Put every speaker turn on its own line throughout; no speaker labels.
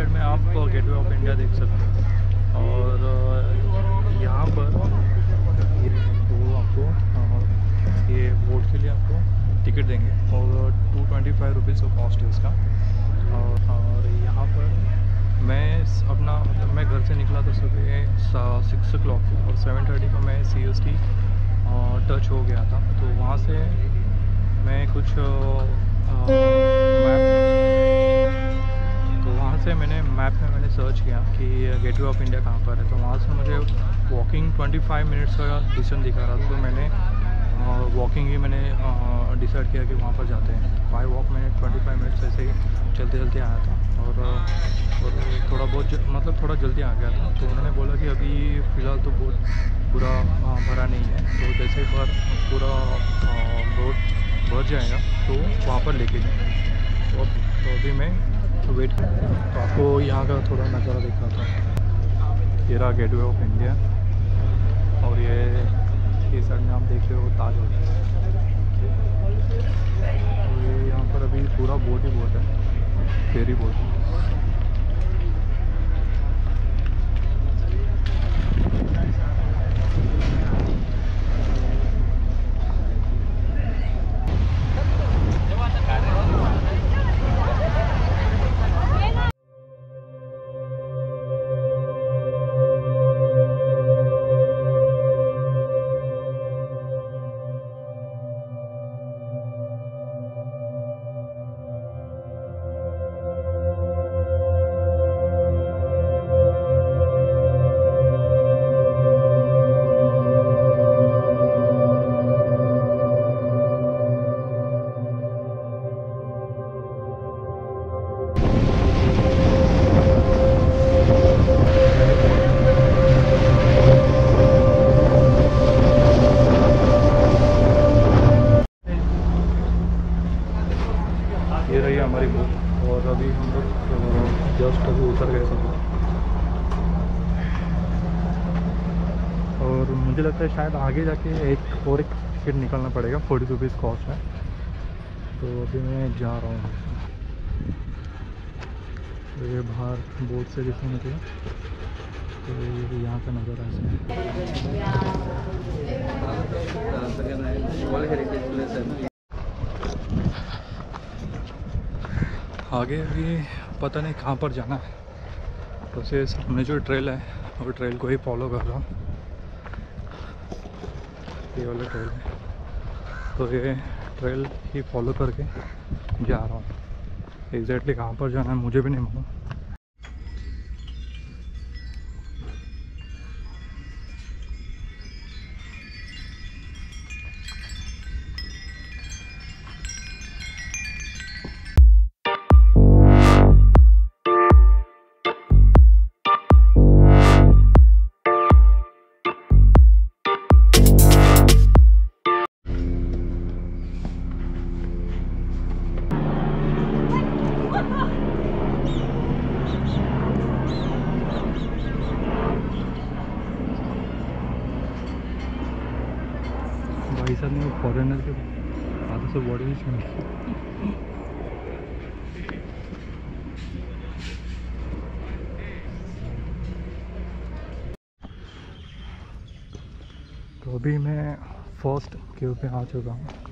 Side में आप gateway of India देख सकते हैं। और यहाँ पर ये आपको ये बोट के लिए आपको टिकट देंगे। और टू ट्वेंटी फाइव रुपीज़ का। कॉस्ट है इसका और, और यहाँ पर मैं अपना मतलब मैं घर से निकला था सुबह सिक्स ओ को और सेवन थर्टी को मैं सी एस टी टच हो गया था। तो वहाँ से मैं कुछ मैप से मैंने मैप में मैंने सर्च किया कि गेटवे ऑफ़ इंडिया कहाँ पर है। तो वहाँ से मुझे वॉकिंग 25 मिनट्स का डिस्टेंस दिखा रहा था। तो मैंने वॉकिंग ही मैंने डिसाइड किया कि वहाँ पर जाते हैं। बाय वॉक मैंने 25 मिनट्स ऐसे ही चलते चलते आया था। और और थोड़ा बहुत मतलब थोड़ा जल्दी आ गया था। तो उन्होंने बोला कि अभी फ़िलहाल तो बहुत पूरा भरा नहीं है। तो जैसे भर, पूरा रोड भर जाएगा तो वहाँ पर लेके जाएँगे। तो तो अभी मैं वेट तो आपको यहाँ का थोड़ा नज़ारा दिखाता था। ये रहा गेटवे ऑफ़ इंडिया और ये ये साइड में आप देख रहे हो ताज होटल। ये यहाँ पर अभी पूरा बोट ही बोट है। फेरी बोट मुझे लगता है शायद आगे जाके एक और एक टिकट निकलना पड़ेगा फोर्टी रुपीज़ कॉस्ट है तो अभी मैं जा रहा हूँ। तो ये बाहर बोट से दिखने निकला तो ये यहाँ का नज़र ऐसा आगे अभी पता नहीं कहाँ पर जाना है। तो से सामने जो ट्रेल है, वो ट्रेल को ही फॉलो कर रहा हूँ। ये वाला ट्रेल है। तो ये ट्रेल ही फॉलो करके जा रहा हूँ। एग्जैक्टली कहाँ पर जाना है मुझे भी नहीं मालूम। बॉडी भी तो अभी मैं फ़र्स्ट क्यू पे आ चुका हूँ।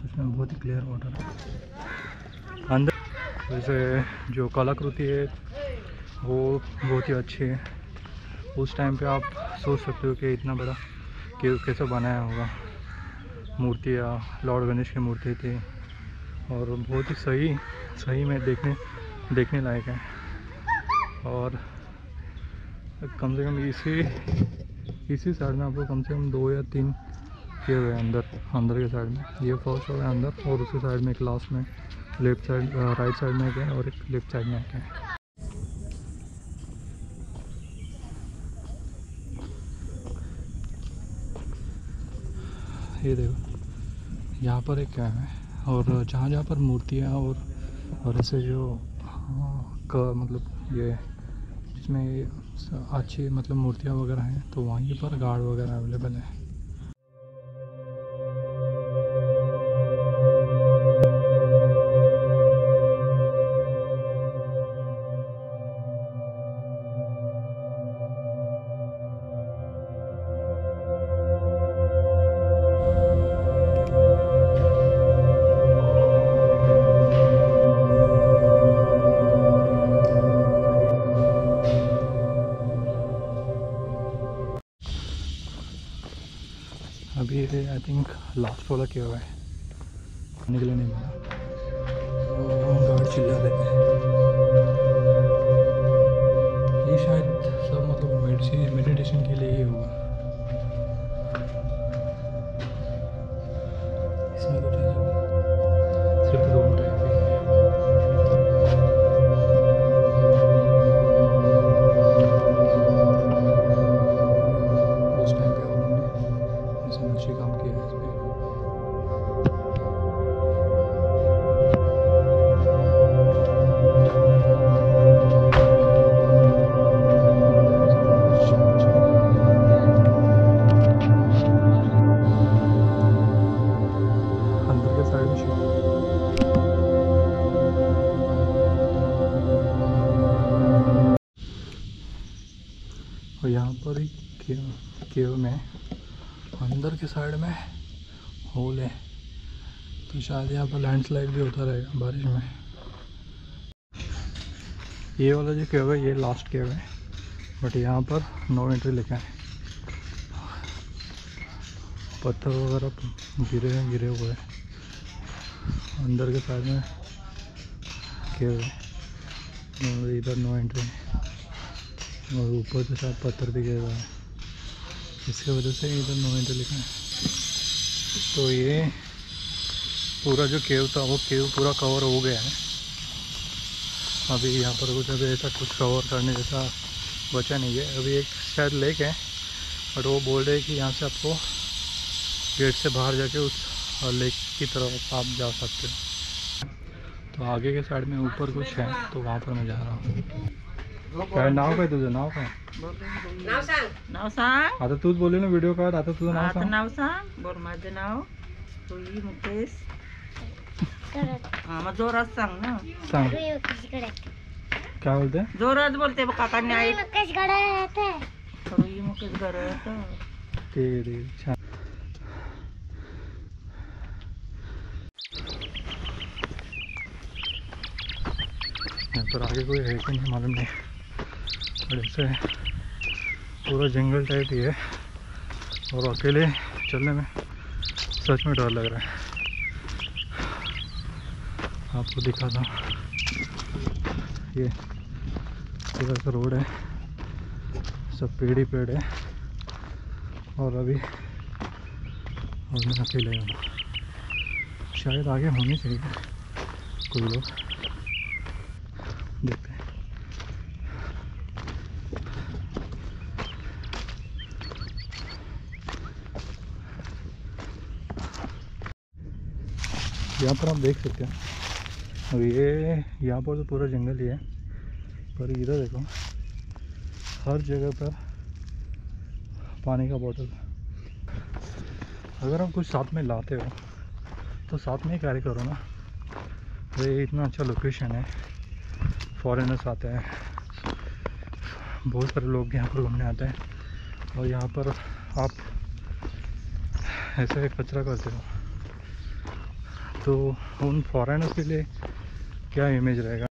और बहुत ही क्लियर वाटर है। अंदर वैसे जो कलाकृति है, वो बहुत ही अच्छी है। उस टाइम पे आप सोच सकते हो कि इतना बड़ा केव कैसे बनाया होगा। मूर्तियाँ लॉर्ड गणेश की मूर्ति थी और बहुत ही सही सही में देखने देखने लायक है। और कम से कम इसी इसी साइड में आपको कम से कम दो या तीन किए हुए अंदर अंदर के साइड में। ये फ़र्स्ट हो गया अंदर और उसी साइड में एक लास्ट में लेफ़्ट साइड राइट साइड में एक है और एक लेफ़्ट साइड में एक है। ये देखो यहाँ पर एक क्या है और जहाँ जहाँ पर मूर्तियाँ और और ऐसे जो हाँ, क मतलब ये जिसमें अच्छी मतलब मूर्तियाँ वगैरह हैं तो वहीं पर गार्ड वगैरह अवेलेबल है। वाला किया हुआ है। खाने के लिए नहीं मिला। गार्ड चिल्ला रहे थे ये शायद सब मतलब मेडिटेशन के लिए ही होगा। और यहाँ पर ही केव केव में, अंदर के साइड में होल है। तो शायद यहाँ पर लैंडस्लाइड भी होता रहेगा बारिश में। ये वाला जो केव है, ये लास्ट केव है। बट यहाँ पर नो एंट्री लिखा है। पत्थर वगैरह गिरे हैं गिरे हुए हैं। अंदर के साइड में केव है। इधर नो एंट्री है। और ऊपर से शायद पत्थर भी गिर रहा है इसके वजह से इधर नो एंट्री लिखा है। तो ये पूरा जो केव था, वो केव पूरा कवर हो गया है। अभी यहाँ पर कुछ, अभी ऐसा कुछ कवर करने जैसा बचा नहीं है। अभी एक शायद लेक है बट वो बोल रहे हैं कि यहाँ से आपको गेट से बाहर जाके उस लेक की तरफ़ आप जा सकते हो। तो आगे के साइड में ऊपर कुछ है तो वहाँ पर मैं जा रहा हूँ। काय नाव काय तुझं? नाव काय?
नाव सांग.
नाव सांग.
आता तूच बोलले ना व्हिडिओ काढ आता तुझं नाव
आता
सांग.
नाव सांग. बोल माझं नाव. रुई मुकेश. हा मग जोरात सांग ना.
सांग. काय बोलते?
जोरात बोलते बघ काकांनी
ठीक
रुई मुकेश गरत
ठीक आहे ठीक आहे छान. यहाँ पर आगे कोई है कि नहीं मालूम नहीं. और ऐसे पूरा जंगल टाइप ही है और अकेले चलने में सच में डर लग रहा है। आपको दिखा था ये पूरा सा रोड है, सब पेड़ ही पेड़ है और अभी और मैं अकेले हूँ। शायद आगे होने चाहिए कोई लोग देखते हैं यहाँ पर आप देख सकते हैं। अब ये, यहाँ पर तो पूरा जंगल ही है, पर इधर देखो, हर जगह पर पानी का बोतल अगर आप कुछ साथ में लाते हो तो साथ में ही कैरी करो ना। ये इतना अच्छा लोकेशन है। फॉरेनर्स आते हैं। बहुत सारे लोग यहाँ पर घूमने आते हैं। और यहाँ पर आप ऐसे कचरा करते हो। तो उन फॉरेनर्स के लिए क्या इमेज रहेगा?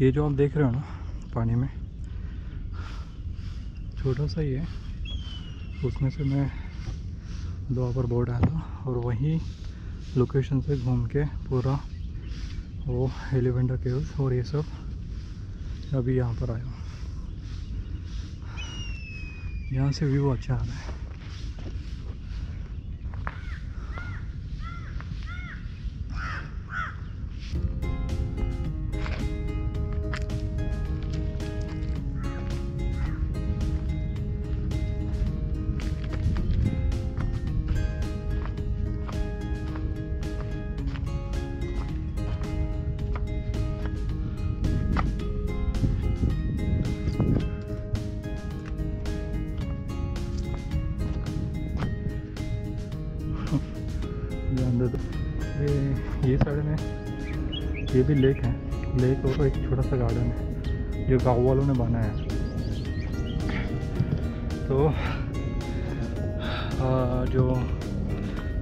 ये जो आप देख रहे हो ना, पानी में, छोटा सा ही है। उसमें से मैं दो बोर्ड आया था और वहीं लोकेशन से घूम के पूरा वो एलिवेंटा केव्स और ये सब अभी यहाँ पर आया हूँ। यहाँ से व्यू अच्छा आ रहा है। ये भी लेक है। लेक और एक छोटा सा गार्डन है जो गाँव वालों ने बनाया है। तो आ, जो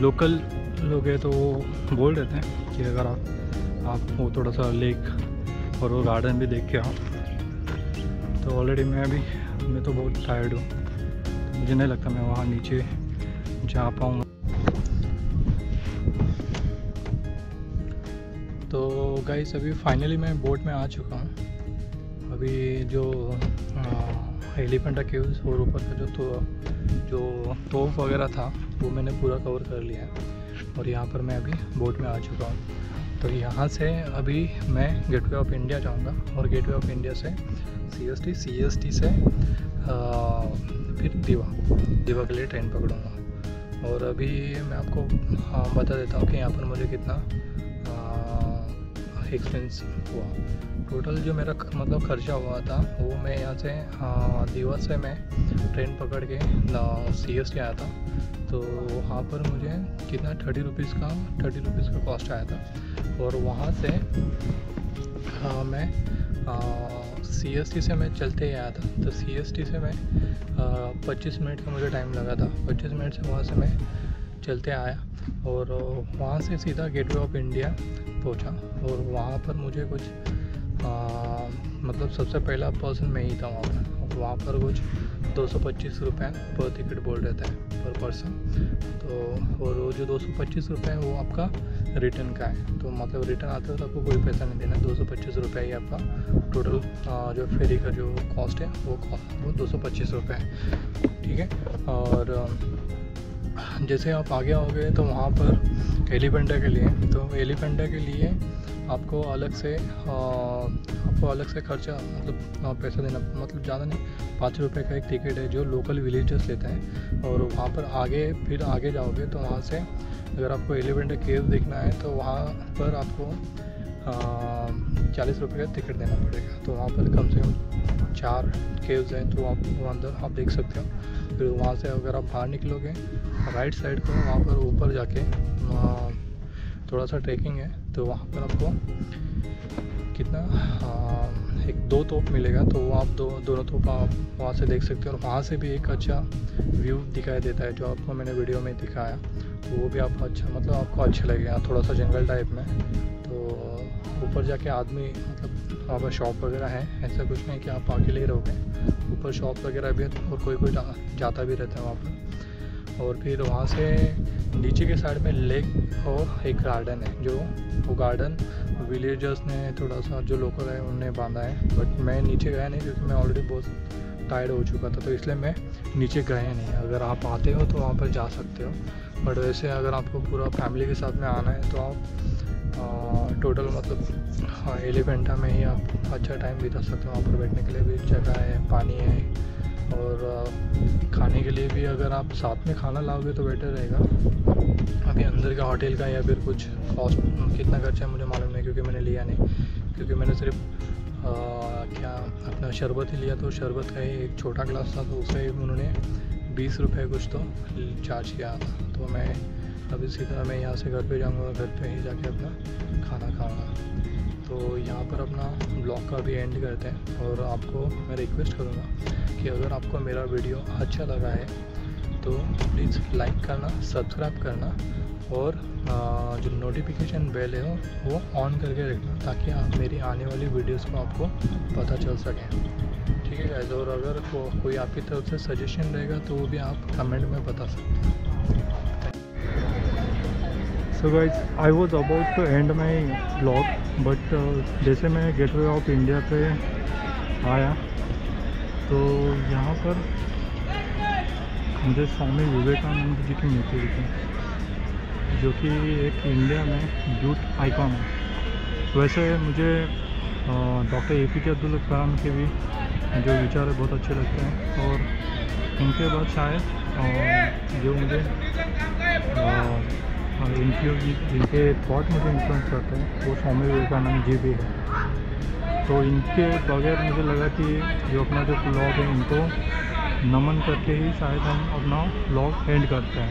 लोकल लोग हैं तो वो बोल देते हैं कि अगर आप आप वो थोड़ा सा लेक और वो गार्डन भी देख के आओ। तो ऑलरेडी मैं अभी मैं तो बहुत टायर्ड हूँ। तो मुझे नहीं लगता मैं वहाँ नीचे जा पाऊँगा। तो गाइस अभी फाइनली मैं बोट में आ चुका हूँ। अभी जो एलिफेंटा केव्स और ऊपर का जो तो जो तोफ वगैरह था वो मैंने पूरा कवर कर लिया है। और यहाँ पर मैं अभी बोट में आ चुका हूँ। तो यहाँ से अभी मैं गेटवे ऑफ़ इंडिया जाऊँगा और गेटवे ऑफ़ इंडिया से सी एस टी से आ, फिर दीवा दीवा के लिए ट्रेन पकड़ूँगा। और अभी मैं आपको हाँ, बता देता हूँ कि यहाँ पर मुझे कितना एक्सपेंस हुआ। टोटल जो मेरा मतलब खर्चा हुआ था वो मैं यहाँ से हाँ, दीवा से मैं ट्रेन पकड़ के सी एस आया था। तो वहाँ पर मुझे कितना थर्टी रुपीज़ का थर्टी रुपीज़ का कॉस्ट आया था। और वहाँ से हाँ, मैं सी एस टी से मैं चलते ही आया था। तो सी एस टी से मैं पच्चीस मिनट का मुझे टाइम लगा था। पच्चीस मिनट से वहाँ से मैं चलते आया। और वहाँ से सीधा गेटवे ऑफ़ इंडिया पहुँचा। और वहाँ पर मुझे कुछ आ, मतलब सबसे पहला पर्सन मैं ही था वहाँ पर। वहाँ पर कुछ दो सौ पच्चीस रुपये पर टिकट बोल रहता है पर पर्सन तो और वो जो दो सौ पच्चीस रुपये है वो आपका रिटर्न का है। तो मतलब रिटर्न आते हो तो आपको कोई पैसा नहीं देना। दो सौ पच्चीस रुपये ही आपका टोटल जो फेरी का जो कॉस्ट है वो वो दो सौ पच्चीस रुपये है। ठीक है? और जैसे आप आगे आओगे तो वहाँ पर एलिफेंटा के लिए तो एलिफेंटा के लिए आपको अलग से आ, आपको अलग से खर्चा मतलब पैसा देना मतलब ज़्यादा नहीं पाँच रुपये का एक टिकट है जो लोकल विलेजर्स लेते हैं और वहाँ पर आगे फिर आगे जाओगे तो वहाँ से अगर आपको एलिफेंटा केव देखना है तो वहाँ पर आपको चालीस रुपये का टिकट देना पड़ेगा। तो वहाँ पर कम से कम चार केव्स हैं तो आप अंदर आप देख सकते हो। फिर वहाँ से अगर आप बाहर निकलोगे राइट साइड को वहाँ पर ऊपर जाके थोड़ा सा ट्रैकिंग है तो वहाँ पर आपको कितना आ, एक दो तोप मिलेगा तो वो आप दो दोनों तोप आप वहाँ से देख सकते हो और वहाँ से भी एक अच्छा व्यू दिखाई देता है जो आपको मैंने वीडियो में दिखाया। तो वो भी आपको अच्छा मतलब आपको अच्छा लगेगा थोड़ा सा जंगल टाइप में। तो ऊपर जाके आदमी मतलब वहाँ पर शॉप वगैरह है ऐसा कुछ नहीं कि आप अकेले ही रहोगे। ऊपर शॉप वगैरह भी है और कोई कोई जाता भी रहता है वहाँ पर। और फिर वहाँ से नीचे के साइड में लेक और एक गार्डन है, जो वो गार्डन विलेजर्स ने थोड़ा सा जो लोकल है उनने बांधा है। बट मैं नीचे गया नहीं, क्योंकि मैं ऑलरेडी बहुत टायर्ड हो चुका था तो इसलिए मैं नीचे गया नहीं। अगर आप आते हो तो वहाँ पर जा सकते हो। बट वैसे अगर आपको पूरा फैमिली के साथ में आना है तो आप टोटल मतलब हाँ एलिफेंटा में ही आप अच्छा टाइम बिता सकते हो। वहाँ पर बैठने के लिए भी जगह है, पानी है और खाने के लिए भी अगर आप साथ में खाना लाओगे तो बेटर रहेगा। अभी अंदर का होटल का या फिर कुछ कॉस्ट कितना खर्चा है मुझे मालूम नहीं क्योंकि मैंने लिया नहीं। क्योंकि मैंने सिर्फ़ क्या, अपना शरबत ही लिया तो शरबत का ही एक छोटा ग्लास था तो उसे उन्होंने बीस रुपये कुछ तो चार्ज किया था। तो मैं अभी सीधा मैं यहाँ से घर पे जाऊँगा, घर पे ही जाके अपना खाना खाऊँगा। तो यहाँ पर अपना ब्लॉग का भी एंड करते हैं और आपको मैं रिक्वेस्ट करूँगा कि अगर आपको मेरा वीडियो अच्छा लगा है तो प्लीज़ लाइक करना सब्सक्राइब करना और जो नोटिफिकेशन बेल है वो ऑन करके रखना ताकि आप मेरी आने वाली वीडियोस को आपको पता चल सके। ठीक है गाइस और अगर को, कोई आपकी तरफ़ से सजेशन रहेगा तो वो भी आप कमेंट में बता सकते हैं। So guys I was about to end my blog but जैसे मैं गेटवे ऑफ़ इंडिया पे आया तो यहाँ पर मुझे स्वामी विवेकानंद जी की मूर्ति दिखी, जो कि एक इंडिया में यूथ आइकॉन है। वैसे मुझे doctor A P J Abdul Kalam के भी जो विचार है बहुत अच्छे लगते हैं और उनके बाद शायद जो मुझे इनके इनके थॉट मुझे इन्फ्लुएंस करते हैं, वो स्वामी विवेकानंद जी भी है। तो इनके बगैर मुझे लगा कि जो अपना जो ब्लॉग है, इनको नमन करके ही शायद हम अपना ब्लॉग एंड करते हैं।